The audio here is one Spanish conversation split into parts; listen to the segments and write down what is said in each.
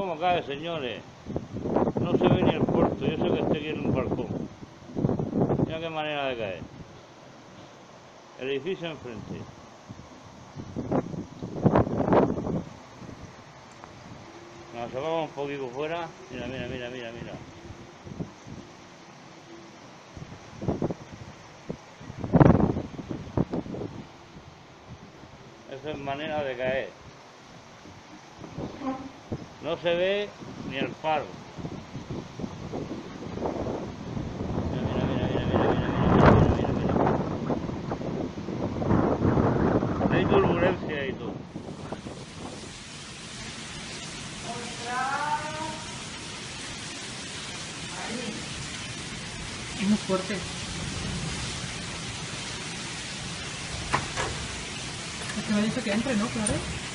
cómo cae, señores. No se ve ni el puerto. Yo sé que aquí en un balcón. Mira qué manera de caer. El edificio enfrente. Nos sacamos un poquito fuera. Mira, mira, mira, mira, mira. Esa es manera de caer. No se ve ni el faro. Hay turbulencia y todo. Es muy fuerte. Es que me ha dicho que entre, ¿no? Claro.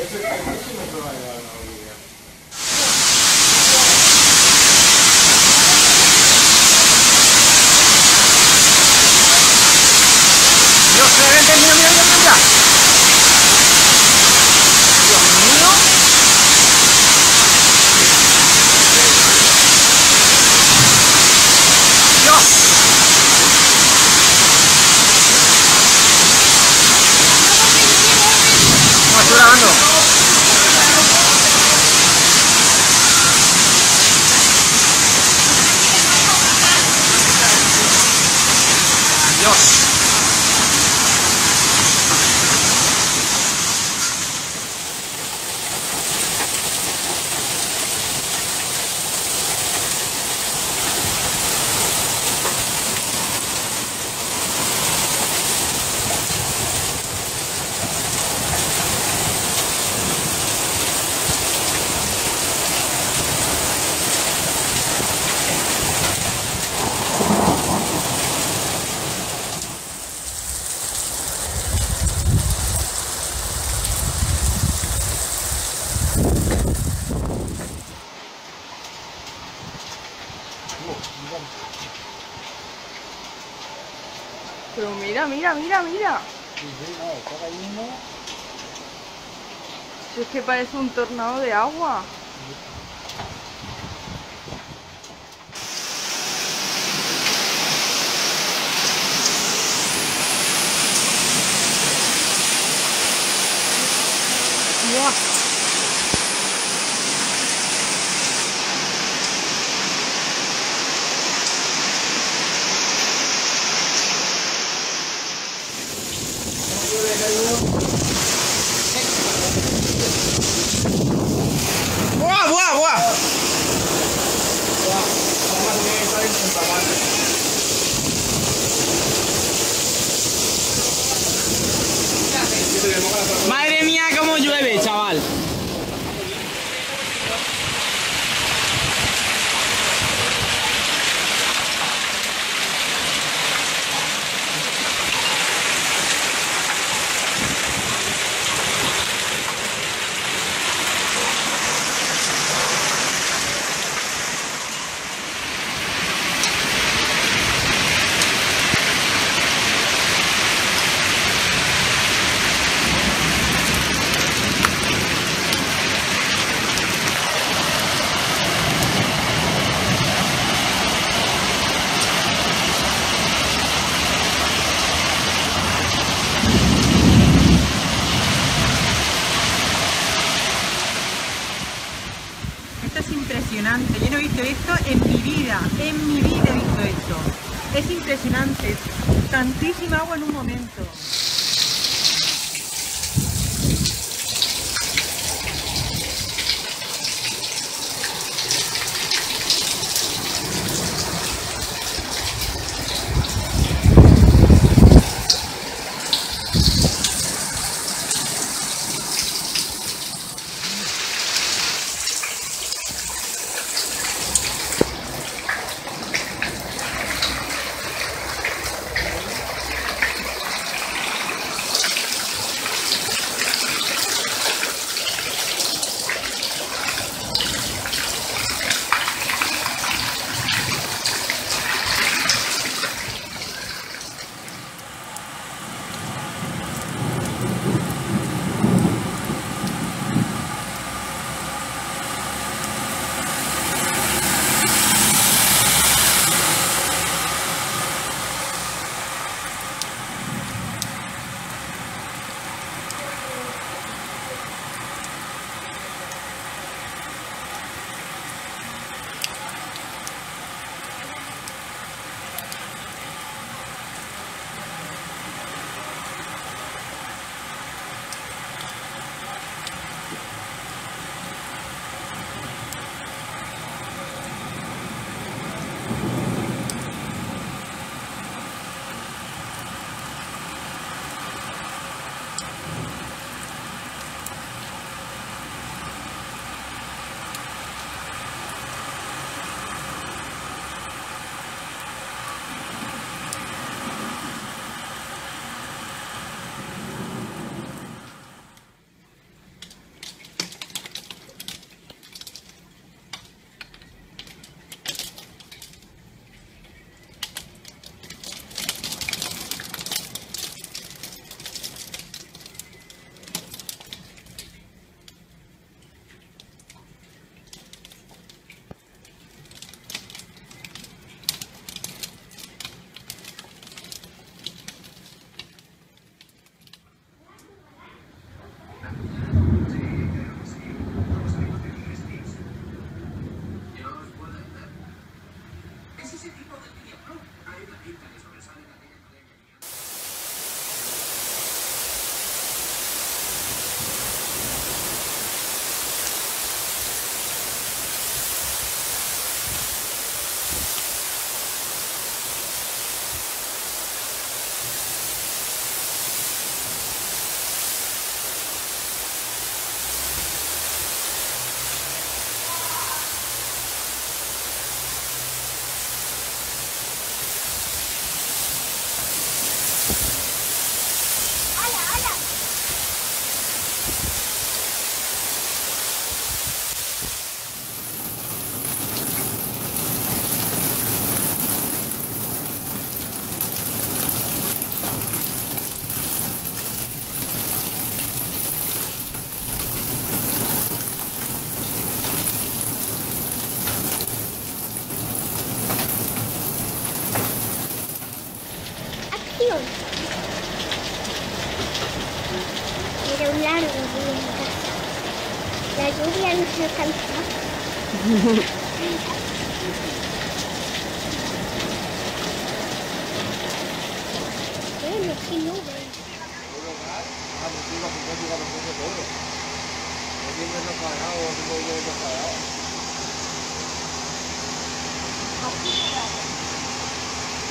私の車に乗る。Mira, mira, mira. Sí, sí, no, está cayendo. Si es que parece un tornado de agua. ¡Buah,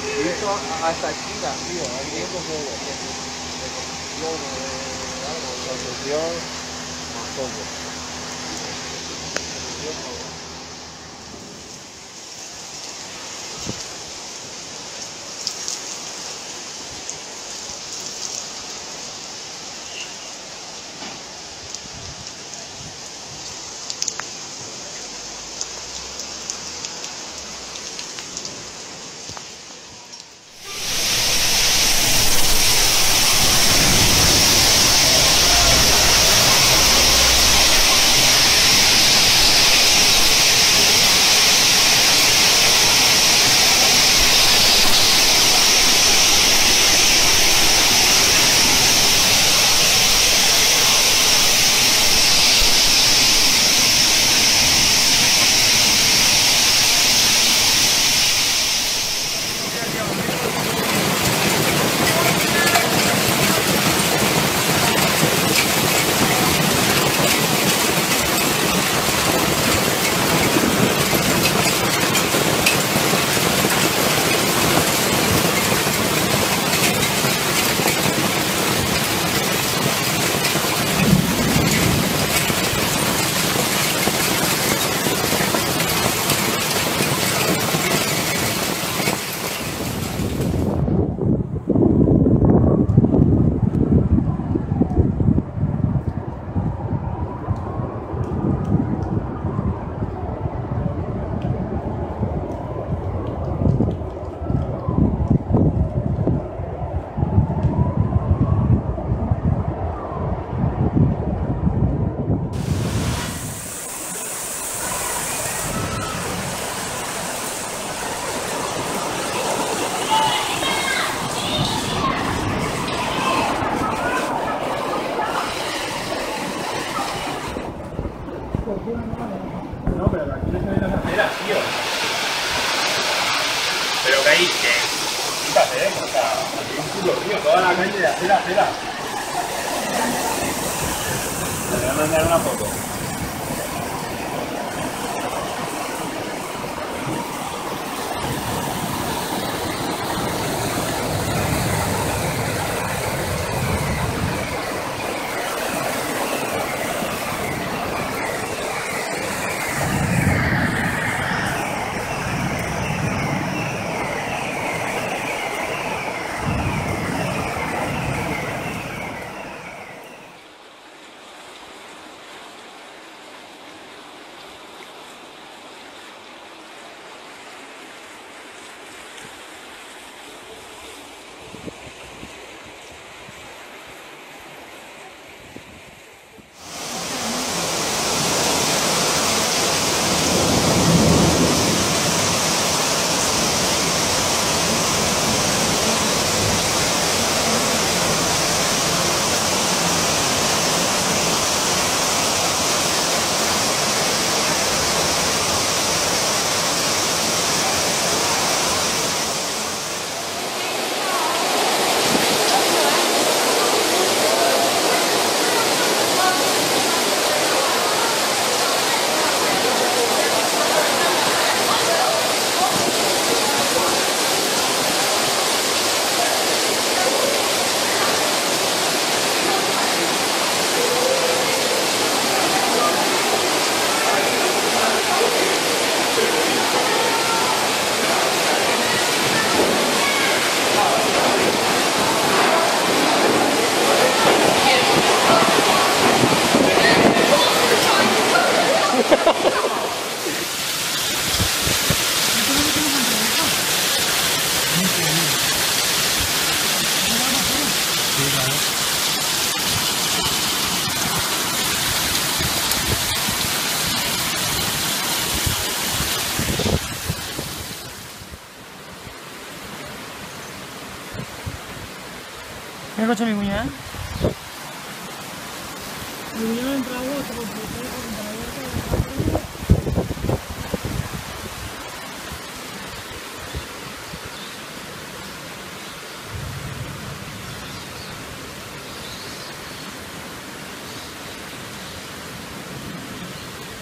Esto hasta China, tío, aquí es como de construcción, de construcción, más todo.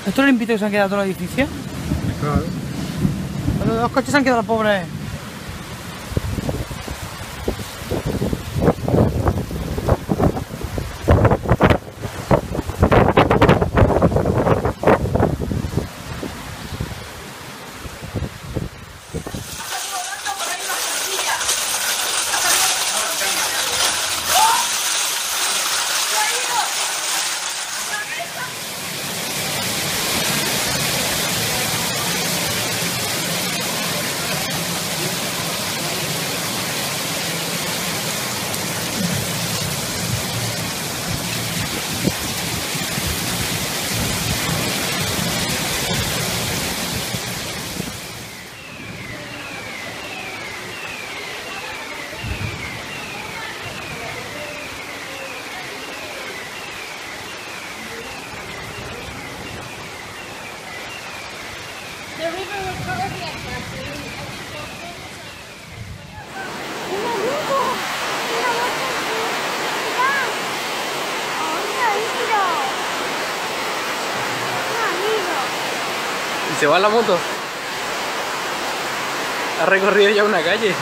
¿Esto es limpito que se han quedado todo el edificio? Claro. Los dos coches se han quedado los pobres. ¿Y se va la moto? Ha recorrido ya una calle.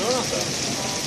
No, no está. Ay, la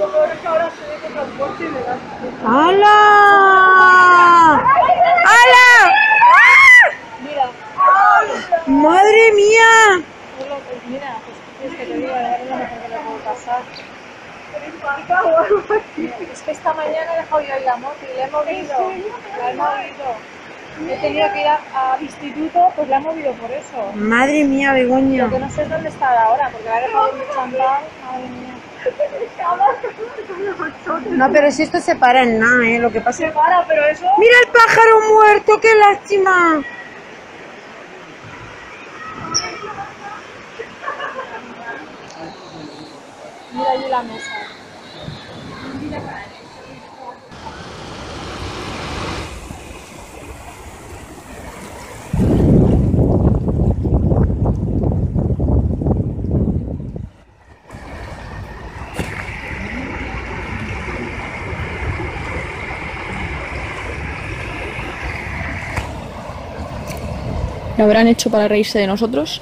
moto, ahora que ahora se ve que transporte y me da. ¡Hala! ¡Hala! Mira, ¡Madre mía! es lo que- mira, es que te digo, es lo mejor que le puedo pasar. Es que esta mañana he dejado yo ahí la moto y la he movido. La he movido. He tenido que ir a- al instituto, pues la he movido por eso. Madre mía, Begoña. Lo que no sé es dónde está ahora, porque la he dejado en mi chantal. Madre mía. No, pero si esto se para en nada, ¿eh? Lo que pasa Se para, pero eso. ¡Mira el pájaro muerto! ¡Qué lástima! Mira allí la mesa. ¿Lo habrán hecho para reírse de nosotros?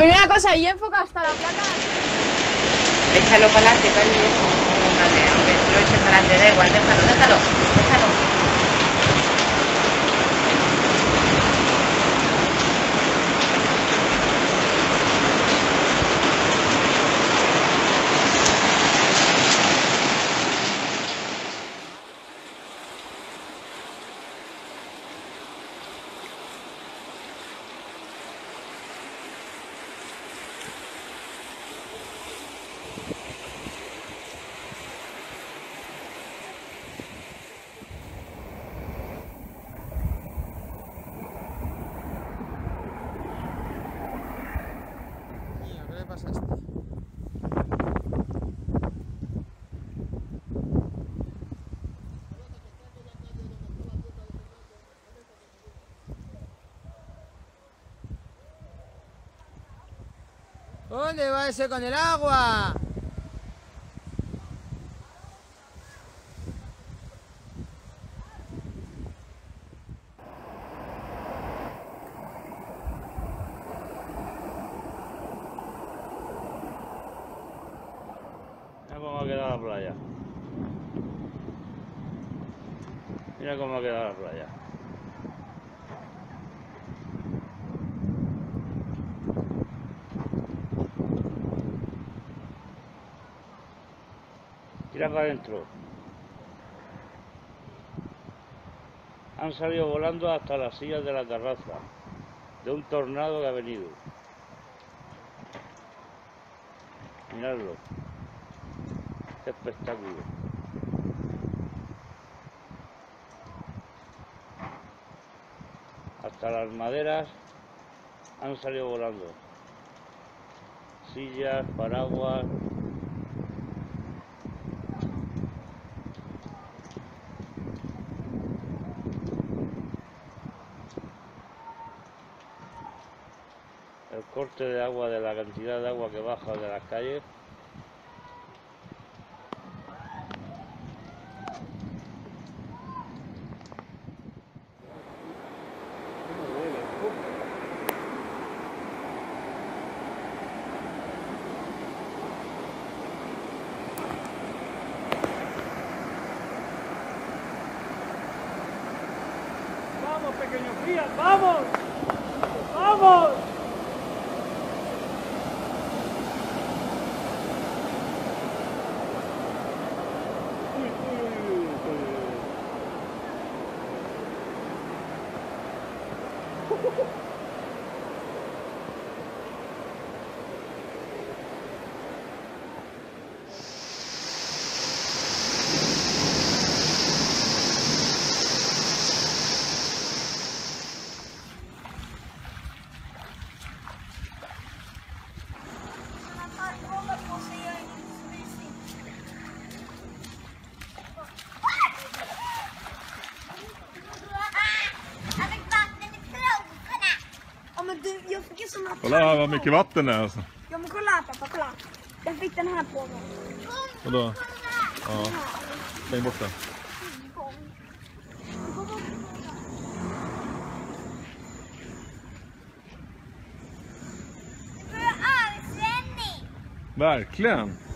Primera cosa, y enfoca hasta la placa. Échalo para adelante, Cari. Vale, aunque lo eches para adelante, da igual, déjalo, déjalo, déjalo. Niño, ¿qué le pasa a este? ¿Dónde va ese con el agua? Mira cómo ha quedado la playa. Mira cómo ha quedado la playa. Adentro. Han salido volando hasta las sillas de la terraza de un tornado que ha venido. Miradlo. Espectáculo. Hasta las maderas han salido volando. Sillas, paraguas. El de agua, de la cantidad de agua que baja de las calles. Ha, ha, ha. Kolla vad mycket vatten det är alltså. Ja men kolla pappa, kolla. Jag fick den här på mig. Vadå? Ja. Släng bort den. Verkligen.